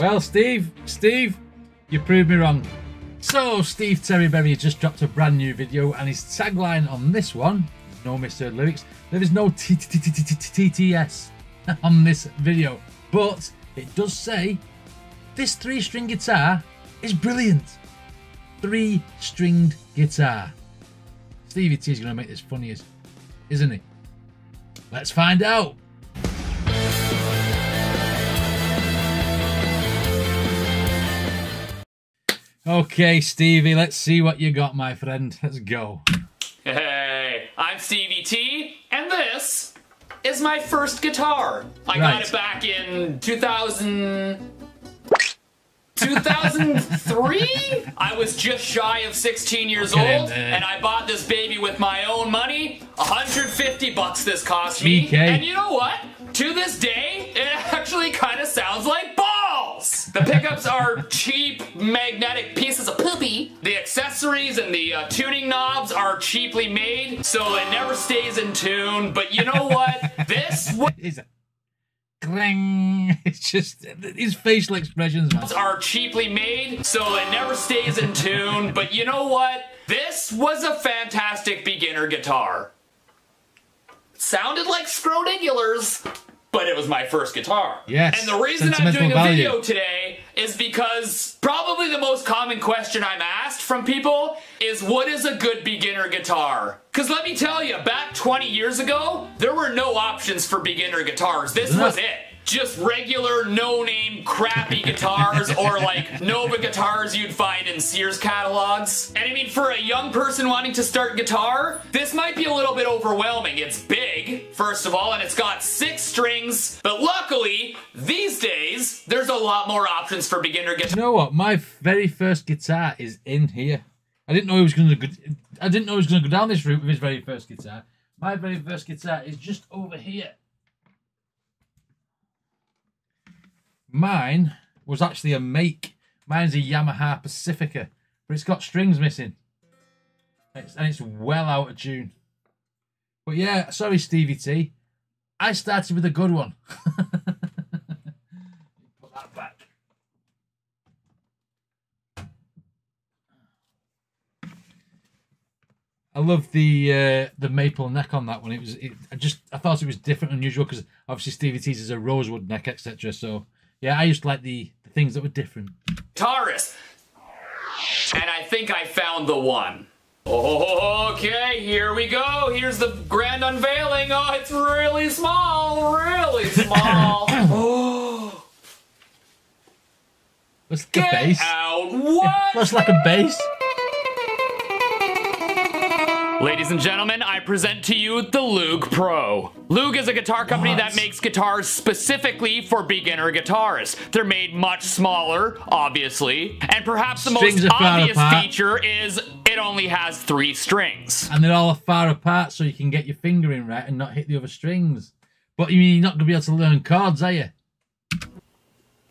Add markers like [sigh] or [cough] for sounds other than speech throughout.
Well, Steve, Steve, you proved me wrong. So, Steve Terreberry just dropped a brand new video, and his tagline on this one, no misheard lyrics, there is no TTS on this video, but it does say this three string guitar is brilliant. Three stringed guitar. Stevie T is going to make this funny, isn't he? Let's find out. Okay, Stevie, let's see what you got, my friend. Let's go. Hey, I'm Stevie T, and this is my first guitar. I Right. got it back in 2000. 2003? [laughs] I was just shy of 16 years Okay, old, then. and I bought this baby with my own money. 150 bucks this cost me. GK. And you know what? To this day, it actually kind of sounds like. The pickups are cheap magnetic pieces of poopy. The accessories and the uh, tuning knobs are cheaply made, so it never stays in tune. But you know what? This [laughs] Is it? Clang. [laughs] It's just his facial expressions, man. are cheaply made, so it never stays in tune. But you know what? This was a fantastic beginner guitar. Sounded like Scrodigulars, but it was my first guitar. Yes, And the reason I'm doing a value. video today is because probably the most common question I'm asked from people is what is a good beginner guitar? Because let me tell you, back 20 years ago, there were no options for beginner guitars. This was it. Just regular, no-name, crappy guitars, or like Nova guitars you'd find in Sears catalogs. And I mean, for a young person wanting to start guitar, this might be a little bit overwhelming. It's big, first of all, and it's got six strings. But luckily, these days, there's a lot more options for beginner guitar. You know what? My very first guitar is in here. I didn't know he was going to go. I didn't know he was going to go down this route with his very first guitar. My very first guitar is just over here. Mine was actually a make. Mine's a Yamaha Pacifica, but it's got strings missing. It's, and it's well out of tune. But yeah, sorry, Stevie T. I started with a good one. [laughs] Put that back. I love the uh, the maple neck on that one. It was it, I just I thought it was different, unusual because obviously Stevie T's is a rosewood neck, etc. So yeah, I used to like the, the things that were different. Taurus! And I think I found the one. Okay, here we go. Here's the grand unveiling. Oh, it's really small, really small. [coughs] [gasps] oh, like a get bass. out. What? Looks like a bass. Ladies and gentlemen, I present to you the Loog Pro. Loog is a guitar company that makes guitars specifically for beginner guitarists. They're made much smaller, obviously, and perhaps the Strings most obvious apart. feature is it only has three strings. and they're all far apart so you can get your finger in right and not hit the other strings. But you mean you're not going to be able to learn chords, are you?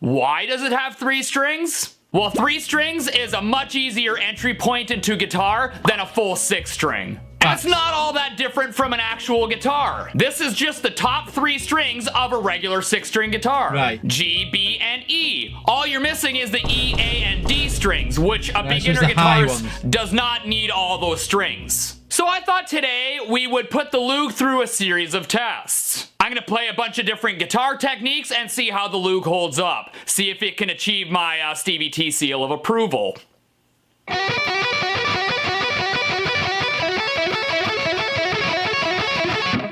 Why does it have three strings? Well, three strings is a much easier entry point into guitar than a full six string. It's not all that different from an actual guitar. This is just the top three strings of a regular six string guitar. Right. G, B, and E. All you're missing is the E, A, and D strings, which a it's beginner guitarist does not need all those strings. So I thought today we would put the Loog through a series of tests. I'm gonna play a bunch of different guitar techniques and see how the Loog holds up. See if it can achieve my uh, Stevie T seal of approval.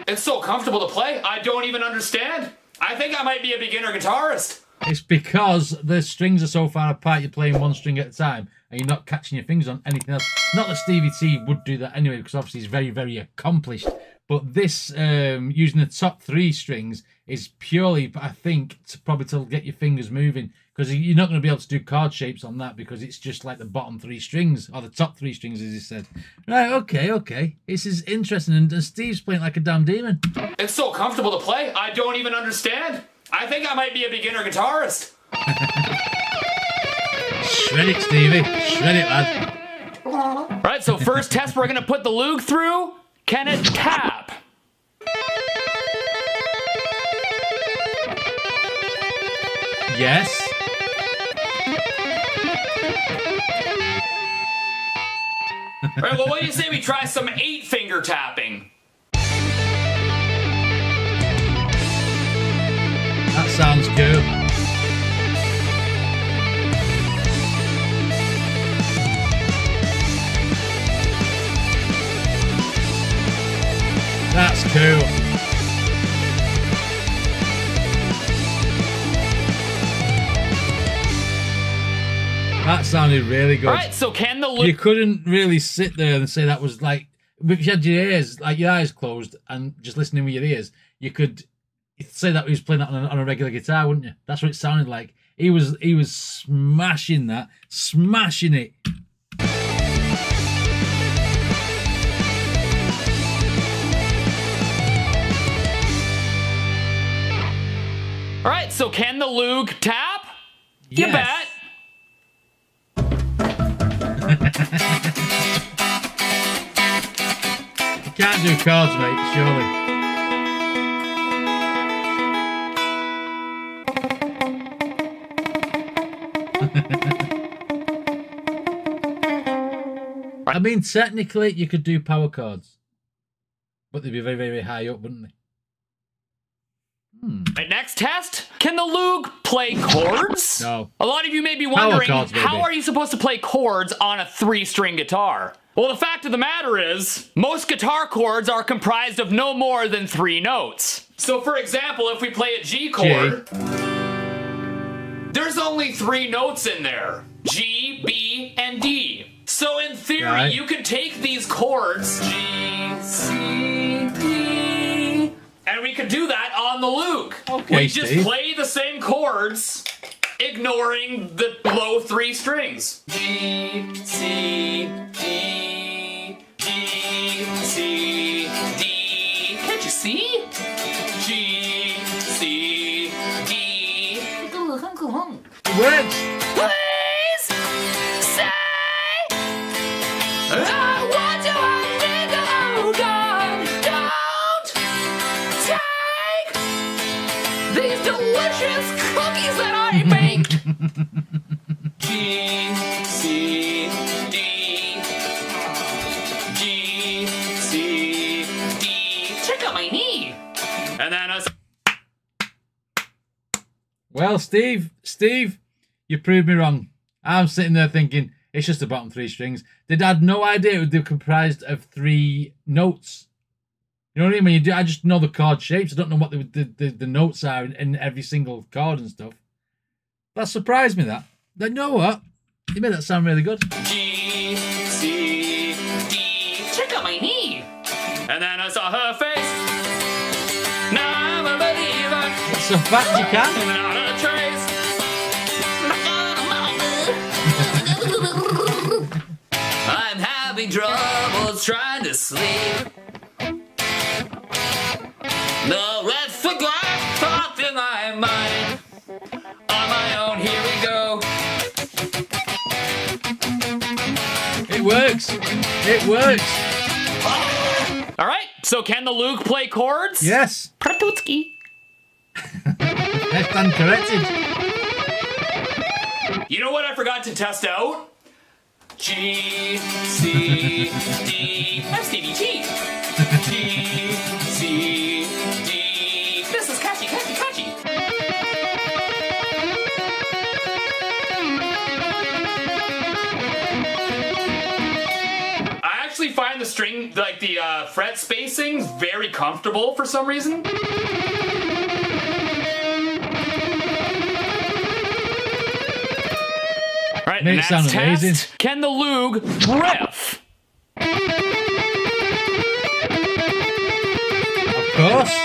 It's so comfortable to play, I don't even understand. I think I might be a beginner guitarist. It's because the strings are so far apart, you're playing one string at a time and you're not catching your fingers on anything else. Not that Stevie T would do that anyway, because obviously he's very, very accomplished. But this, um, using the top three strings, is purely, I think, to probably to get your fingers moving. Because you're not going to be able to do chord shapes on that because it's just like the bottom three strings, or the top three strings, as he said. Right, okay, okay. This is interesting. And, Steve's playing like a damn demon. It's so comfortable to play, I don't even understand. I think I might be a beginner guitarist. [laughs] Shred it, Stevie. Shred it, lad. All right, so first test we're gonna put the Loog through. Can it tap? Yes. All right, well, what do you say we try some eight finger tapping? That sounds good. That's cool. Sounded really good. All right, so can the You couldn't really sit there and say that was like if you had your ears, like your eyes closed, and just listening with your ears, you could say that he was playing that on a, on a regular guitar, wouldn't you? That's what it sounded like. He was he was smashing that, smashing it. All right, so can the Loog tap? You Yes. bet. You can't do chords, mate. Surely. [laughs] I mean, technically, you could do power chords, but they'd be very, very high up, wouldn't they? Hmm. Next test. Can the Loog play chords? No. A lot of you may be wondering, chords, how are you supposed to play chords on a three-string guitar? Well, the fact of the matter is, most guitar chords are comprised of no more than three notes. So for example, if we play a G chord, there's only three notes in there. G, B, and D. So in theory, Right. you could take these chords, G, and we could do that on the Loog. Okay, we just play the same chords, ignoring the low three strings. G, C, D, G, C, D. Can't you see? G, C, D. It works. Please say I these delicious cookies that I bake. [laughs] G C D G C D. Check out my knee. And then a Well, Steve, Steve, you proved me wrong. I'm sitting there thinking it's just the bottom three strings. Did I had no idea it would be comprised of three notes. You know what I mean? You do, I just know the chord shapes. I don't know what the the, the, the notes are in, in every single chord and stuff. That surprised me. That. But you know what? You made that sound really good. G C D. Check out my knee. And then I saw her face. Now I'm a believer. It's a fact you can. Not a trace. [laughs] I'm having troubles trying to sleep. No, let's forget thoughts in my mind. On my own, here we go. It works. It works. All right, so can the Loog play chords? Yes. Pratutski. Left hand corrected. You know what I forgot to test out? G C D. I'm Stevie T. G [laughs] find like the uh, fret spacing, very comfortable for some reason. All right, Makes next sound amazing. test. Can the Loog riff? Of course.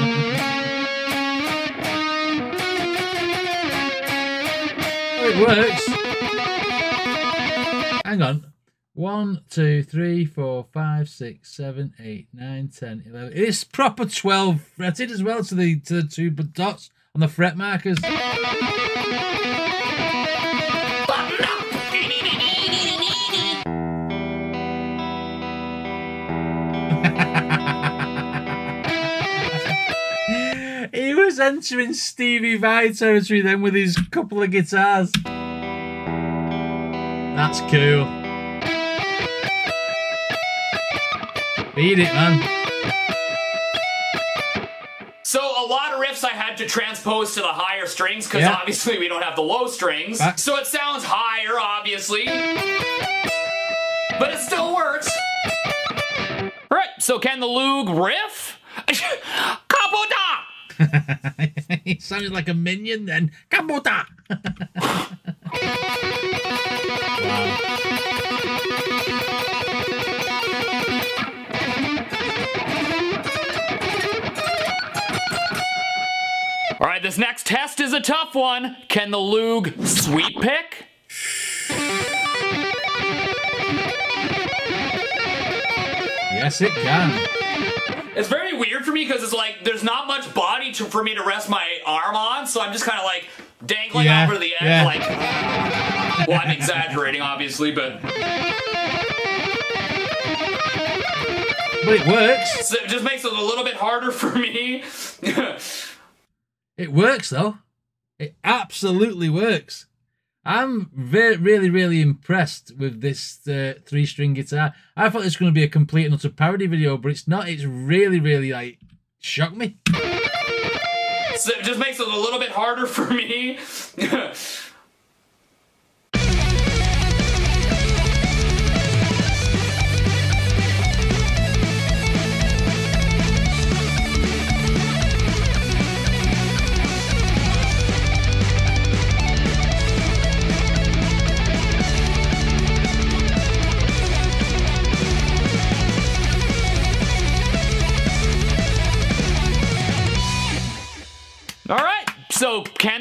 [laughs] works. Hang on. One, two, three, four, five, six, seven, eight, nine, ten, eleven. It's proper twelve fretted as well to the to the two dots on the fret markers. Is entering Stevie Vai territory then with his couple of guitars. That's cool. Beat it, man. So a lot of riffs I had to transpose to the higher strings because Yeah. obviously we don't have the low strings. Back- So it sounds higher, obviously. But it still works. Right, so can the Loog riff? [laughs] [laughs] He sounded like a minion then. Kabota! [laughs] All right, this next test is a tough one. Can the Loog sweep pick? Yes, it can. It's very weird for me because it's like there's not much body to, for me to rest my arm on, so I'm just kind of like dangling Yeah, over the edge, yeah. like. Well, I'm exaggerating, obviously, but But it works. so it just makes it a little bit harder for me. [laughs] It works though. It absolutely works. I'm very, really, really impressed with this uh, three-string guitar. I thought it was going to be a complete and utter parody video, but it's not. It's really, really like shocked me. so it just makes it a little bit harder for me. [laughs]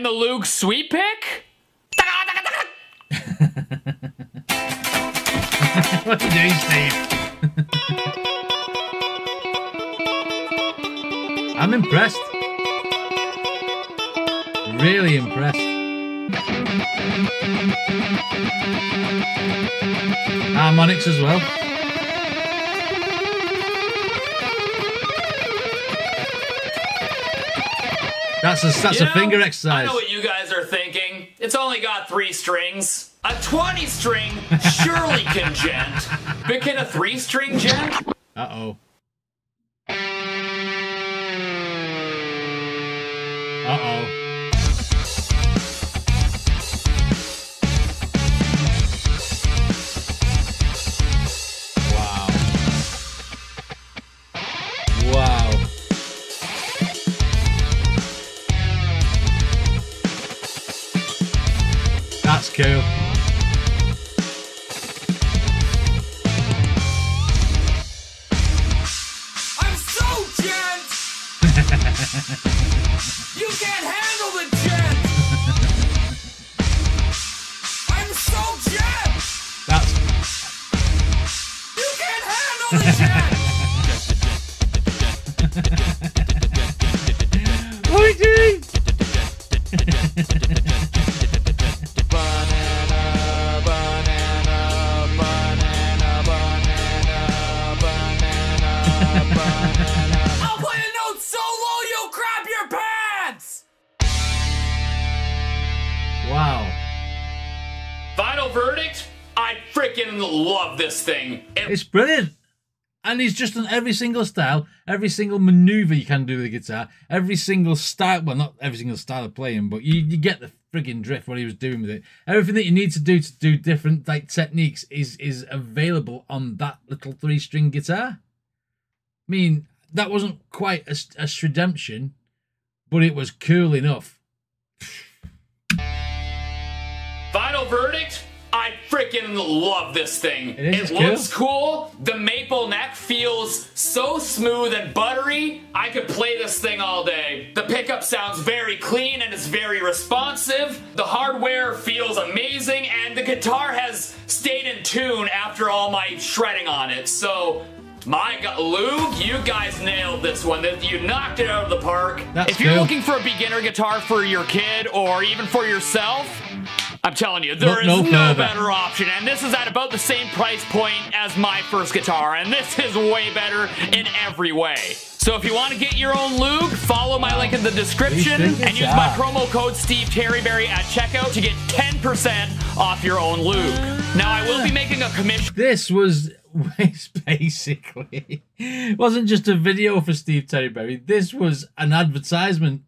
the Loog sweep pick? what are you doing, Steve? I'm impressed. Really impressed. Ah, Harmonics as well. That's a that's You a know, finger exercise. I know what you guys are thinking. It's only got three strings. A 20 string surely can djent. But can a three string djent? Uh oh. I'll play a note so low you'll crap your pants! Wow. Final verdict? I freaking love this thing. It It's brilliant. And he's just done every single style, every single maneuver you can do with the guitar, every single style. Well, not every single style of playing, but you, you get the frigging drift what he was doing with it. Everything that you need to do to do different like techniques is is available on that little three string guitar. I mean, that wasn't quite a, a redemption, but it was cool enough. Final verdict? I freaking love this thing. It is, it looks cool. The maple neck feels so smooth and buttery. I could play this thing all day. The pickup sounds very clean and it's very responsive. The hardware feels amazing and the guitar has stayed in tune after all my shredding on it. So my God, Loog, you guys nailed this one. You knocked it out of the park. That's if you're cool. looking for a beginner guitar for your kid or even for yourself, I'm telling you, there no is no, further. better option. And this is at about the same price point as my first guitar. And this is way better in every way. So if you want to get your own Loog, follow my link in the description and use my promo code Steve Terreberry at checkout to get 10% off your own Loog. Now I will be making a commission This was [laughs] basically it wasn't just a video for Steve Terreberry. This was an advertisement.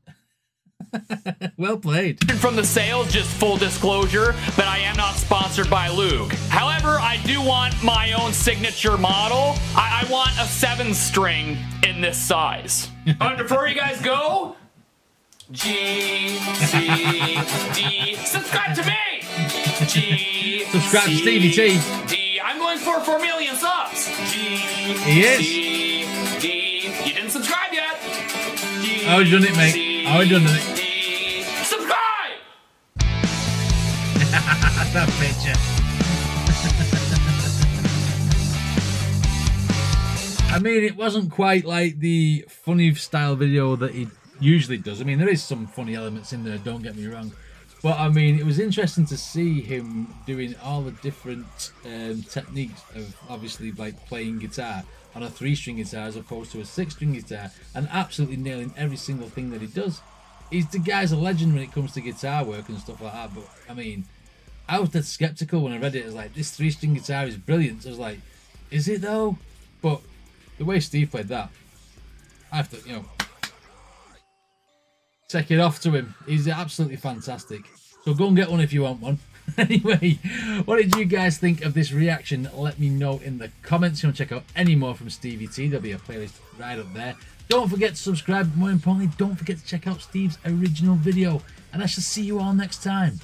[laughs] well played. from the sales, just full disclosure, but I am not sponsored by Loog. However, I do want my own signature model. I, I want a seven string in this size. [laughs] and before you guys go, G C D. Subscribe to me. G. Subscribe to Stevie T. D. He is. You didn't subscribe yet. I done it, mate. I done it. Subscribe. [laughs] that picture. [laughs] I mean, it wasn't quite like the funny style video that he usually does. I mean, there is some funny elements in there, don't get me wrong. But I mean, it was interesting to see him doing all the different um, techniques of obviously like playing guitar on a three string guitar as opposed to a six string guitar and absolutely nailing every single thing that he does. He's the guy's a legend when it comes to guitar work and stuff like that. But I mean, I was dead skeptical when I read it. I was like, this three string guitar is brilliant. I was like, is it though? But the way Steve played that, I have to, you know, take it off to him. He's absolutely fantastic. So go and get one if you want one. [laughs] anyway, what did you guys think of this reaction? Let me know in the comments. If you want to check out any more from Stevie T, there'll be a playlist right up there. Don't forget to subscribe. More importantly, don't forget to check out Steve's original video. And I shall see you all next time.